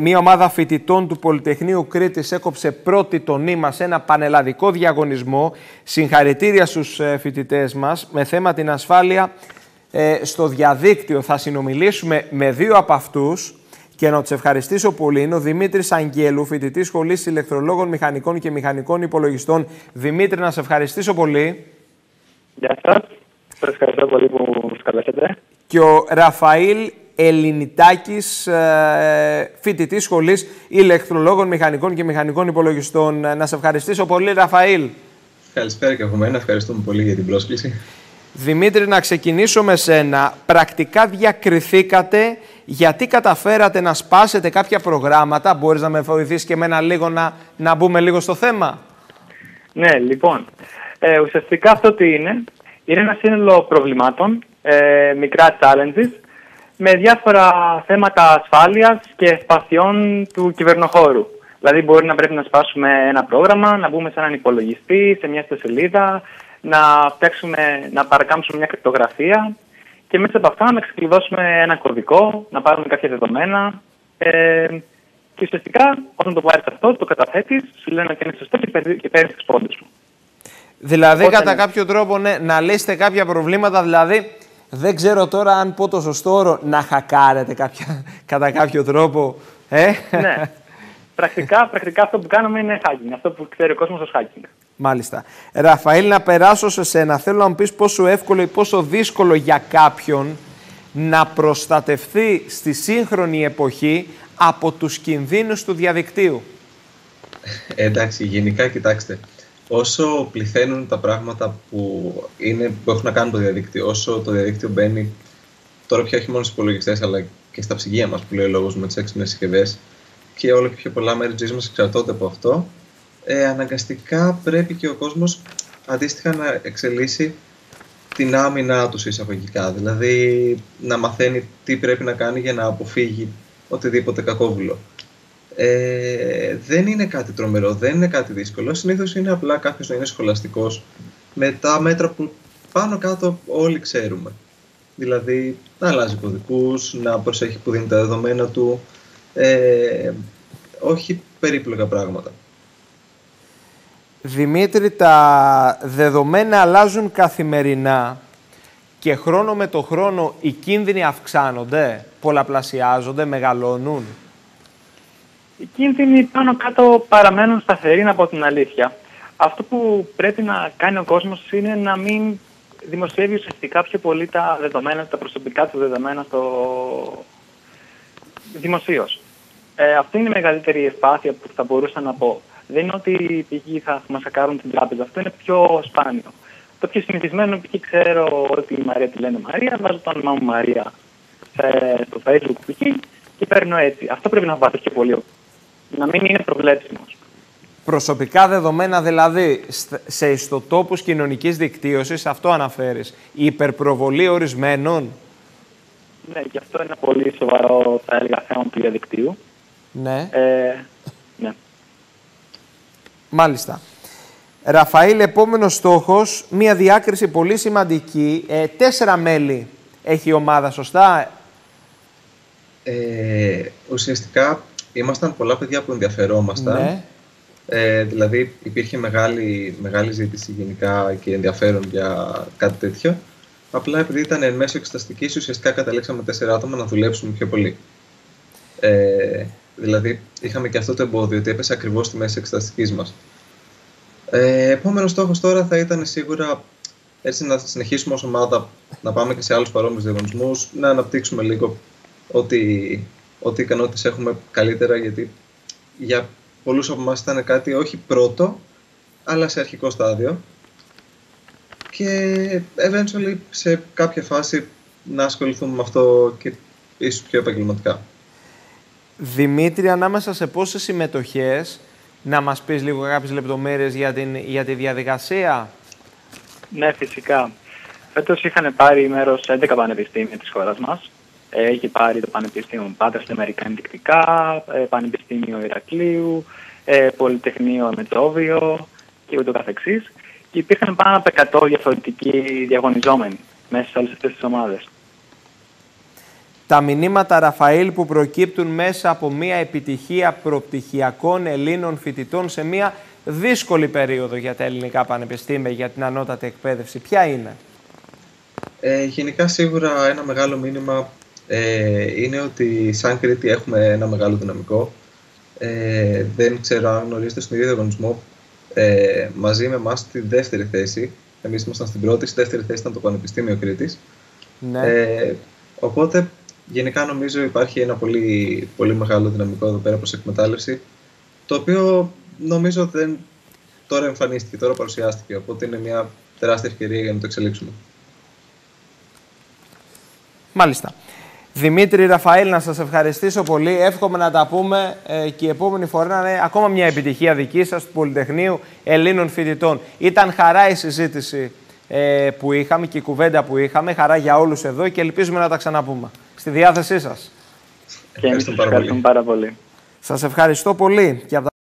Μία ομάδα φοιτητών του Πολυτεχνείου Κρήτης έκοψε πρώτη το νήμα σε ένα πανελλαδικό διαγωνισμό. Συγχαρητήρια στους ε, φοιτητές μας με θέμα την ασφάλεια ε, στο διαδίκτυο. Θα συνομιλήσουμε με δύο από αυτούς και να τους ευχαριστήσω πολύ. Είναι ο Δημήτρης Αγγέλου, φοιτητής Σχολής Ηλεκτρολόγων Μηχανικών και Μηχανικών Υπολογιστών. Δημήτρη, να σε ευχαριστήσω πολύ. Γεια σας. Σας ευχαριστώ πολύ που μας καλέσατε. Και ο Ραφαήλ Ελληνιτάκης, ε, φοιτητής σχολής ηλεκτρολόγων, μηχανικών και μηχανικών υπολογιστών. Να σε ευχαριστήσω πολύ, Ραφαήλ. Καλησπέρα και από μένα. Ευχαριστούμε πολύ για την πρόσκληση. Δημήτρη, να ξεκινήσω με σένα. Πρακτικά διακριθήκατε γιατί καταφέρατε να σπάσετε κάποια προγράμματα; Μπορείς να με βοηθήσει και εμένα λίγο να, να μπούμε λίγο στο θέμα; Ναι, λοιπόν. Ε, ουσιαστικά αυτό τι είναι. Είναι ένα σύνολο προβλημάτων, ε, μικρά challenges, με διάφορα θέματα ασφάλειας και σπασιών του κυβερνοχώρου. Δηλαδή μπορεί να πρέπει να σπάσουμε ένα πρόγραμμα, να μπούμε σε έναν υπολογιστή, σε μια ιστοσελίδα, να φτιάξουμε, να παρακάμψουμε μια κρυπτογραφία και μέσα από αυτά να ξεκλειδώσουμε ένα κωδικό, να πάρουμε κάποια δεδομένα. Ε, και ουσιαστικά, όταν το πάρεις αυτό, το καταθέτεις, σου λένε ότι είναι σωστό και παίρνεις τις πόντες σου. Δηλαδή, Οπότε, κατά κάποιο τρόπο, ναι, να λύσετε κάποια προβλήματα, δηλαδή, δεν ξέρω τώρα αν πω το σωστό όρο, να χακάρετε κάποια, κατά κάποιο τρόπο. Ε; Ναι. πρακτικά, πρακτικά αυτό που κάνουμε είναι hacking. Αυτό που ξέρει ο κόσμος ως hacking. Μάλιστα. Ραφαήλ, να περάσω σε σένα. Θέλω να μου πεις πόσο εύκολο ή πόσο δύσκολο για κάποιον να προστατευθεί στη σύγχρονη εποχή από τους κινδύνους του διαδικτύου. Ε, εντάξει, γενικά κοιτάξτε. Όσο πληθαίνουν τα πράγματα που, είναι, που έχουν να κάνουν το διαδίκτυο, όσο το διαδίκτυο μπαίνει τώρα πια όχι μόνο στους υπολογιστές, αλλά και στα ψυγεία μας που λέει ο λόγος με τις έξυπνες συσκευές και όλο και πιο πολλά μέρη της ζωής μας εξαρτώνται από αυτό, ε, αναγκαστικά πρέπει και ο κόσμος αντίστοιχα να εξελίσσει την άμυνά του εισαγωγικά. Δηλαδή να μαθαίνει τι πρέπει να κάνει για να αποφύγει οτιδήποτε κακόβουλο. Ε, δεν είναι κάτι τρομερό, δεν είναι κάτι δύσκολο. Συνήθως είναι απλά κάποιος να είναι σχολαστικός με τα μέτρα που πάνω κάτω όλοι ξέρουμε. Δηλαδή να αλλάζει κωδικού, να προσέχει που δίνει τα δεδομένα του. Ε, όχι περίπλοκα πράγματα. Δημήτρη, τα δεδομένα αλλάζουν καθημερινά και χρόνο με το χρόνο οι κίνδυνοι αυξάνονται, πολλαπλασιάζονται, μεγαλώνουν. Οι κίνδυνοι πάνω κάτω παραμένουν σταθεροί από την αλήθεια. Αυτό που πρέπει να κάνει ο κόσμος είναι να μην δημοσιεύει ουσιαστικά πιο πολύ τα δεδομένα, τα προσωπικά του δεδομένα στο δημοσίως. Ε, αυτή είναι η μεγαλύτερη ευπάθεια που θα μπορούσα να πω δεν είναι ότι π.χ. θα μα σακάρουν την τράπεζα. Αυτό είναι πιο σπάνιο. Το πιο συνηθισμένο, π.χ. ξέρω ότι η Μαρία τη λένε Μαρία, βάζω το όνομά μου Μαρία στο Facebook π.χ. και παίρνω έτσι. Αυτό πρέπει να βάζει και πολύ. Να μην είναι προβλέψιμος. Προσωπικά δεδομένα δηλαδή σε ιστοτόπους κοινωνικής δικτύωσης, αυτό αναφέρεις, η υπερπροβολή ορισμένων. Ναι, και αυτό είναι ένα πολύ σοβαρό, θα έλεγα, θέμα του διαδικτύου. Ναι. Ε, ναι. Μάλιστα. Ραφαήλ, επόμενος στόχος, μία διάκριση πολύ σημαντική. Ε, τέσσερα μέλη έχει η ομάδα, σωστά; Ε, ουσιαστικά ήμασταν πολλά παιδιά που ενδιαφερόμασταν. Ναι. Ε, δηλαδή υπήρχε μεγάλη, μεγάλη ζήτηση γενικά και ενδιαφέρον για κάτι τέτοιο. Απλά επειδή ήταν εν μέσω εξεταστικής, ουσιαστικά καταλήξαμε τέσσερα άτομα να δουλέψουμε πιο πολύ. Ε, Δηλαδή, είχαμε και αυτό το εμπόδιο ότι έπεσε ακριβώς στη μέση εξεταστικής μας. Ε, Επόμενος στόχος τώρα θα ήταν σίγουρα έτσι να συνεχίσουμε ως ομάδα να πάμε και σε άλλους παρόμοιους διαγωνισμούς, να αναπτύξουμε λίγο ό,τι, ό,τι ικανότητε έχουμε καλύτερα, γιατί για πολλούς από εμάς ήταν κάτι όχι πρώτο, αλλά σε αρχικό στάδιο. Και eventually σε κάποια φάση να ασχοληθούμε με αυτό και ίσως πιο επαγγελματικά. Δημήτρη, ανάμεσα σε πόσες συμμετοχές, να μας πεις λίγο κάποιες λεπτομέρειες για, την, για τη διαδικασία; Ναι, φυσικά. Φέτος είχαν πάρει μέρος 11 πανεπιστήμια της χώρας μας. Έχει πάρει το Πανεπιστήμιο Πάτρα στην Αμερικά Ενδεικτικά, ε, Πανεπιστήμιο Ηρακλείου, ε, Πολυτεχνείο Μετσόβιο και ούτω καθεξής. Και υπήρχαν πάνω από 100 διαφορετικοί διαγωνιζόμενοι μέσα σε όλες αυτές τις ομάδες. τα μηνύματα Ραφαήλ που προκύπτουν μέσα από μια επιτυχία προπτυχιακών Ελλήνων φοιτητών σε μια δύσκολη περίοδο για τα ελληνικά πανεπιστήμια, για την ανώτατη εκπαίδευση. Ποια είναι; Ε, γενικά σίγουρα ένα μεγάλο μήνυμα ε, είναι ότι σαν Κρήτη έχουμε ένα μεγάλο δυναμικό. Ε, δεν ξέρω αν γνωρίζετε στον ίδιο διαγωνισμό ε, μαζί με εμάς στη δεύτερη θέση. Εμείς ήμασταν στην πρώτη, στη δεύτερη θέση ήταν το Πανεπιστήμιο Κρήτης. Ναι. Ε, οπότε γενικά νομίζω υπάρχει ένα πολύ, πολύ μεγάλο δυναμικό εδώ πέρα προς εκμετάλλευση το οποίο νομίζω δεν τώρα εμφανίστηκε, τώρα παρουσιάστηκε οπότε είναι μια τεράστια ευκαιρία για να το εξελίξουμε. Μάλιστα. Δημήτρη Ραφαήλ, να σας ευχαριστήσω πολύ. Εύχομαι να τα πούμε ε, και η επόμενη φορά να είναι ακόμα μια επιτυχία δική σας του Πολυτεχνείου Ελλήνων Φοιτητών. Ήταν χαρά η συζήτηση ε, που είχαμε και η κουβέντα που είχαμε. Χαρά για όλους εδώ και ελπίζουμε να τα ξαναπούμε. Στη διάθεσή σας. Και εμείς ευχαριστούμε πάρα πολύ. Σας ευχαριστώ πολύ.